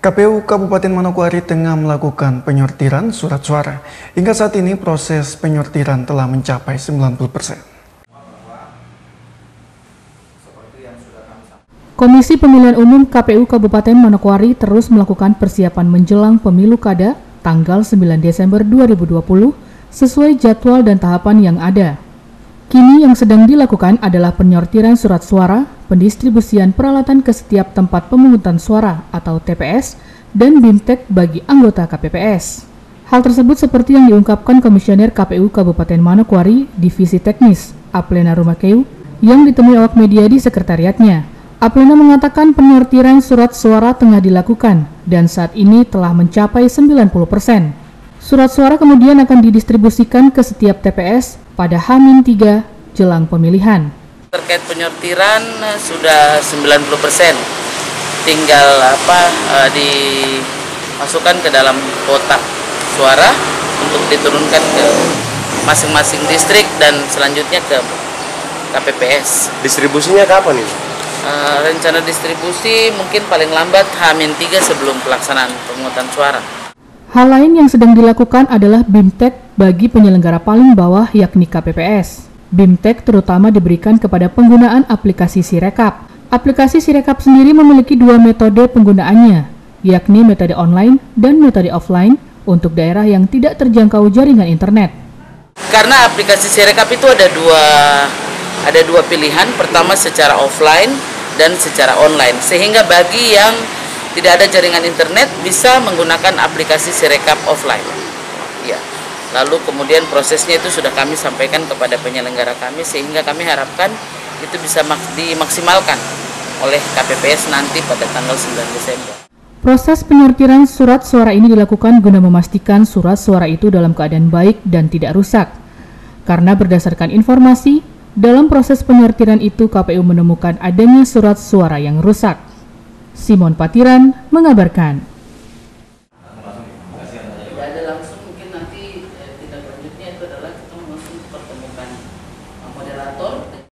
KPU Kabupaten Manokwari tengah melakukan penyortiran surat suara. Hingga saat ini proses penyortiran telah mencapai 90 persen. Komisi Pemilihan Umum KPU Kabupaten Manokwari terus melakukan persiapan menjelang pemilu kada tanggal 9 Desember 2020 sesuai jadwal dan tahapan yang ada. Kini yang sedang dilakukan adalah penyortiran surat suara, pendistribusian peralatan ke setiap tempat pemungutan suara atau TPS, dan BIMTEK bagi anggota KPPS. Hal tersebut seperti yang diungkapkan Komisioner KPU Kabupaten Manokwari Divisi Teknis, Aplena Rumakeu, yang ditemui awak media di sekretariatnya. Aplena mengatakan penyortiran surat suara tengah dilakukan dan saat ini telah mencapai 90 persen. Surat suara kemudian akan didistribusikan ke setiap TPS pada H-3 jelang pemilihan. Terkait penyortiran eh, sudah 90 persen, tinggal apa uh, dimasukkan ke dalam kotak suara untuk diturunkan ke masing-masing distrik dan selanjutnya ke KPPS. Distribusinya kapan ini? Uh, rencana distribusi mungkin paling lambat H-3 sebelum pelaksanaan pemungutan suara. Hal lain yang sedang dilakukan adalah BIMTEK bagi penyelenggara paling bawah yakni KPPS. BIMTEK terutama diberikan kepada penggunaan aplikasi Sirekap. Aplikasi Sirekap sendiri memiliki dua metode penggunaannya, yakni metode online dan metode offline untuk daerah yang tidak terjangkau jaringan internet. Karena aplikasi Sirekap itu ada dua ada dua pilihan, pertama secara offline dan secara online. Sehingga bagi yang tidak ada jaringan internet bisa menggunakan aplikasi Sirekap offline. Ya. Lalu kemudian prosesnya itu sudah kami sampaikan kepada penyelenggara kami sehingga kami harapkan itu bisa dimaksimalkan oleh KPPS nanti pada tanggal 9 Desember. Proses penyortiran surat suara ini dilakukan guna memastikan surat suara itu dalam keadaan baik dan tidak rusak. Karena berdasarkan informasi, dalam proses penyortiran itu, KPU menemukan adanya surat suara yang rusak. Simon Patiran mengabarkan.